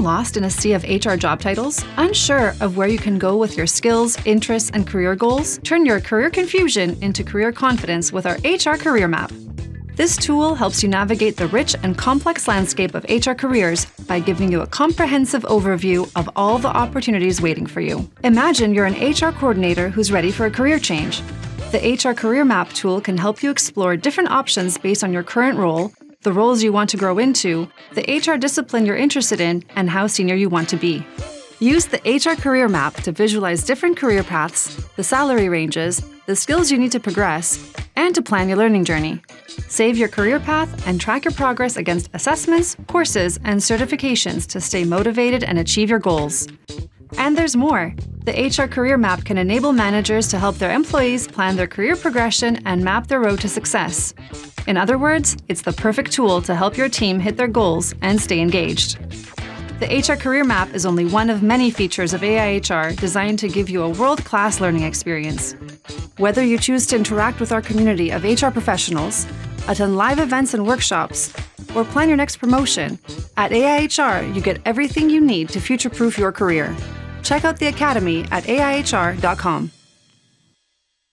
Lost in a sea of HR job titles? Unsure of where you can go with your skills, interests, and career goals? Turn your career confusion into career confidence with our HR Career Map. This tool helps you navigate the rich and complex landscape of HR careers by giving you a comprehensive overview of all the opportunities waiting for you. Imagine you're an HR coordinator who's ready for a career change. The HR Career Map tool can help you explore different options based on your current role, the roles you want to grow into, the HR discipline you're interested in, and how senior you want to be. Use the HR Career Map to visualize different career paths, the salary ranges, the skills you need to progress, and to plan your learning journey. Save your career path and track your progress against assessments, courses, and certifications to stay motivated and achieve your goals. And there's more. The HR Career Map can enable managers to help their employees plan their career progression and map their road to success. In other words, it's the perfect tool to help your team hit their goals and stay engaged. The HR Career Map is only one of many features of AIHR designed to give you a world class learning experience. Whether you choose to interact with our community of HR professionals, attend live events and workshops, or plan your next promotion, at AIHR you get everything you need to future proof your career. Check out the Academy at aihr.com.